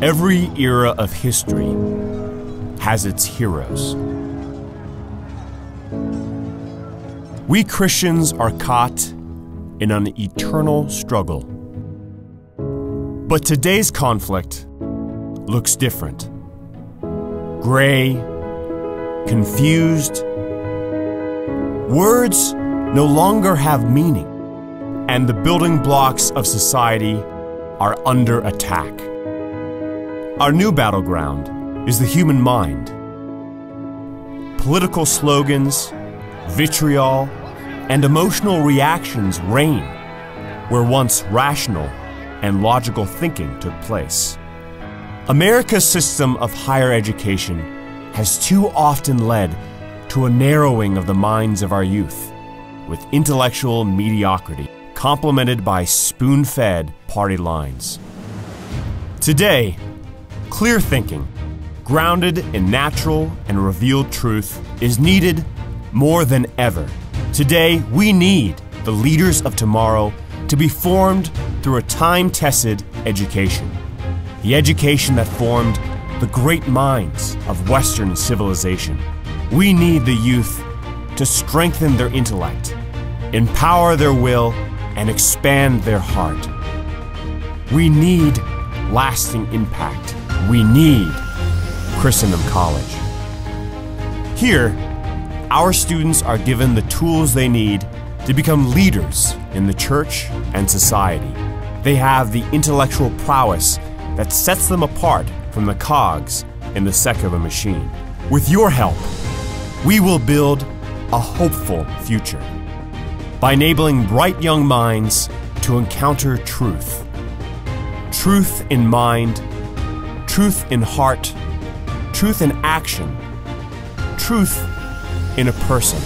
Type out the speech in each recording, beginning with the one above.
Every era of history has its heroes. We Christians are caught in an eternal struggle. But today's conflict looks different. Gray, confused. Words no longer have meaning, and the building blocks of society are under attack. Our new battleground is the human mind. Political slogans, vitriol, and emotional reactions reign where once rational and logical thinking took place. America's system of higher education has too often led to a narrowing of the minds of our youth, with intellectual mediocrity complemented by spoon fed party lines. Today, clear thinking, grounded in natural and revealed truth, is needed more than ever. Today, we need the leaders of tomorrow to be formed through a time tested education. The education that formed the great minds of Western civilization. We need the youth to strengthen their intellect, empower their will, and expand their heart. We need lasting impact. We need Christendom College. Here, our students are given the tools they need to become leaders in the church and society. They have the intellectual prowess that sets them apart from the cogs in the secular machine. With your help, we will build a hopeful future by enabling bright young minds to encounter truth. Truth in mind, truth in heart, truth in action, truth in a person,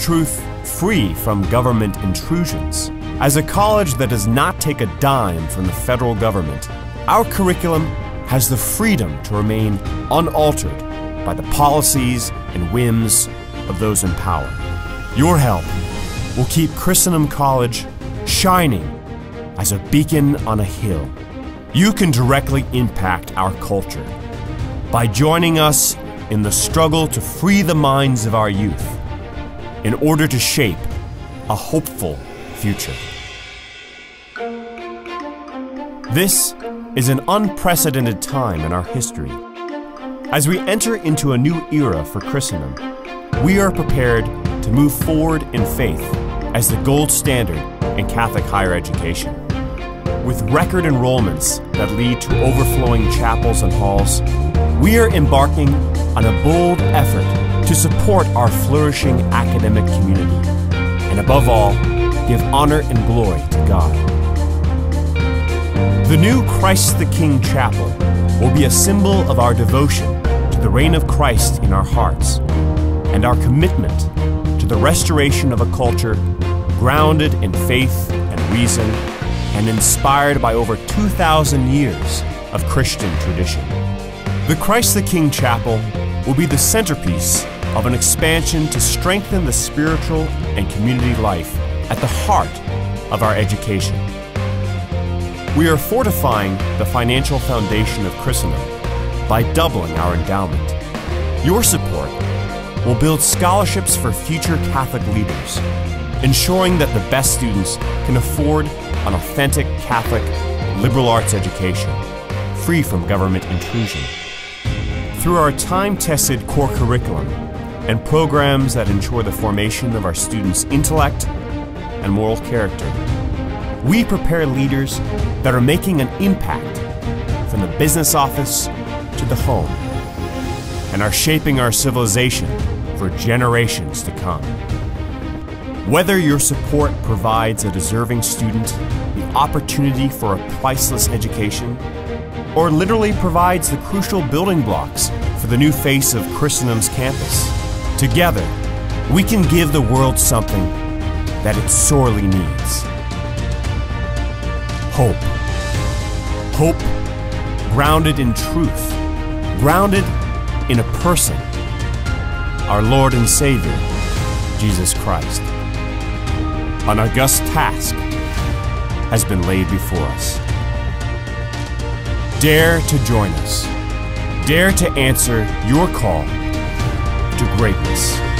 truth free from government intrusions. As a college that does not take a dime from the federal government, our curriculum has the freedom to remain unaltered by the policies and whims of those in power. Your help will keep Christendom College shining as a beacon on a hill. You can directly impact our culture by joining us in the struggle to free the minds of our youth in order to shape a hopeful future. This is an unprecedented time in our history. As we enter into a new era for Christendom, we are prepared to move forward in faith as the gold standard in Catholic higher education. With record enrollments that lead to overflowing chapels and halls, we are embarking on a bold effort to support our flourishing academic community, and above all, give honor and glory to God. The new Christ the King Chapel will be a symbol of our devotion to the reign of Christ in our hearts and our commitment to the restoration of a culture grounded in faith and reason and inspired by over 2,000 years of Christian tradition. The Christ the King Chapel will be the centerpiece of an expansion to strengthen the spiritual and community life at the heart of our education. We are fortifying the financial foundation of Christendom by doubling our endowment. Your support will build scholarships for future Catholic leaders, ensuring that the best students can afford an authentic Catholic liberal arts education, free from government intrusion. Through our time tested core curriculum and programs that ensure the formation of our students' intellect and moral character, we prepare leaders that are making an impact from the business office to the home and are shaping our civilization for generations to come. Whether your support provides a deserving student the opportunity for a priceless education, or literally provides the crucial building blocks for the new face of Christendom's campus, together we can give the world something that it sorely needs hope. Hope grounded in truth, grounded in a person, our Lord and Savior, Jesus Christ. An august task has been laid before us. Dare to join us. Dare to answer your call to greatness.